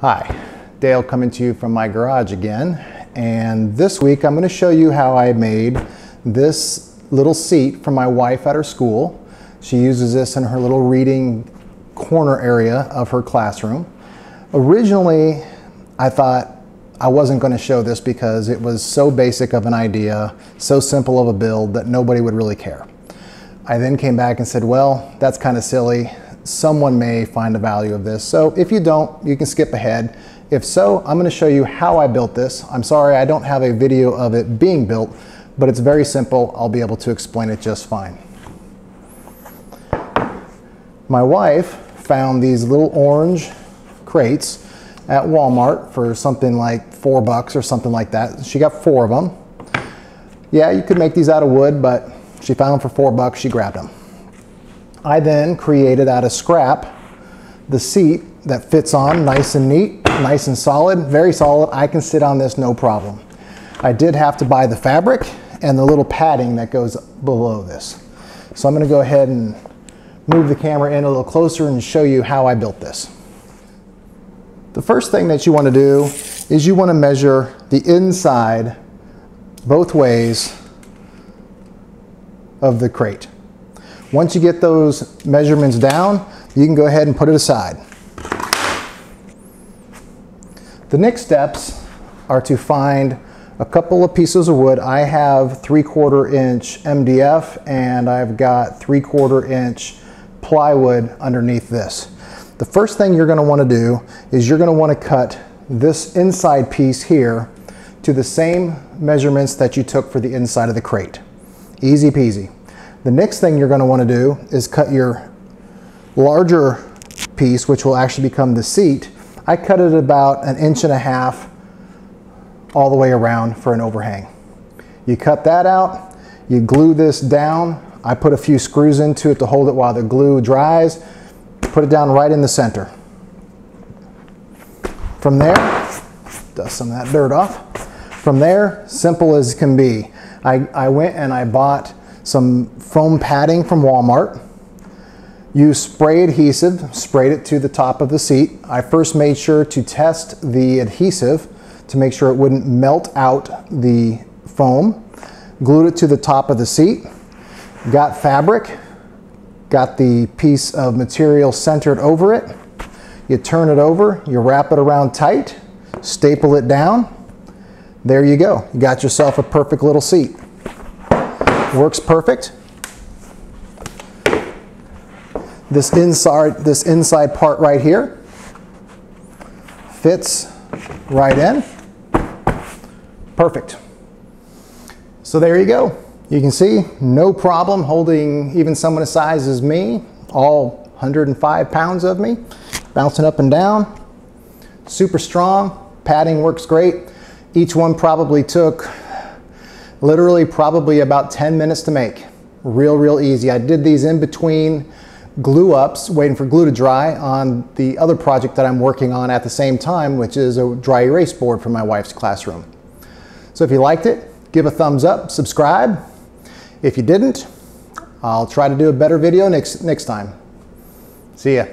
Hi, Dale coming to you from my garage again. And this week I'm going to show you how I made this little seat for my wife at her school. She uses this in her little reading corner area of her classroom. Originally, I thought I wasn't going to show this because it was so basic of an idea, so simple of a build that nobody would really care. I then came back and said, well, that's kind of silly someone may find the value of this. So if you don't, you can skip ahead. If so, I'm gonna show you how I built this. I'm sorry I don't have a video of it being built, but it's very simple. I'll be able to explain it just fine. My wife found these little orange crates at Walmart for something like four bucks or something like that. She got four of them. Yeah, you could make these out of wood, but she found them for four bucks, she grabbed them. I then created out of scrap the seat that fits on nice and neat, nice and solid, very solid. I can sit on this no problem. I did have to buy the fabric and the little padding that goes below this. So I'm gonna go ahead and move the camera in a little closer and show you how I built this. The first thing that you wanna do is you wanna measure the inside both ways of the crate. Once you get those measurements down, you can go ahead and put it aside. The next steps are to find a couple of pieces of wood. I have three quarter inch MDF and I've got three quarter inch plywood underneath this. The first thing you're gonna wanna do is you're gonna wanna to cut this inside piece here to the same measurements that you took for the inside of the crate. Easy peasy. The next thing you're going to want to do is cut your larger piece, which will actually become the seat. I cut it about an inch and a half all the way around for an overhang. You cut that out, you glue this down. I put a few screws into it to hold it while the glue dries. Put it down right in the center. From there, dust some of that dirt off. From there, simple as can be. I, I went and I bought some foam padding from Walmart. Use spray adhesive, sprayed it to the top of the seat. I first made sure to test the adhesive to make sure it wouldn't melt out the foam. Glued it to the top of the seat. Got fabric, got the piece of material centered over it. You turn it over, you wrap it around tight, staple it down. There you go. You got yourself a perfect little seat. Works perfect. This inside, this inside part right here fits right in. Perfect. So there you go. You can see no problem holding even someone as size as me, all 105 pounds of me, bouncing up and down. Super strong, padding works great. Each one probably took literally probably about 10 minutes to make. Real, real easy. I did these in between glue ups, waiting for glue to dry on the other project that I'm working on at the same time, which is a dry erase board for my wife's classroom. So if you liked it, give a thumbs up, subscribe. If you didn't, I'll try to do a better video next, next time. See ya.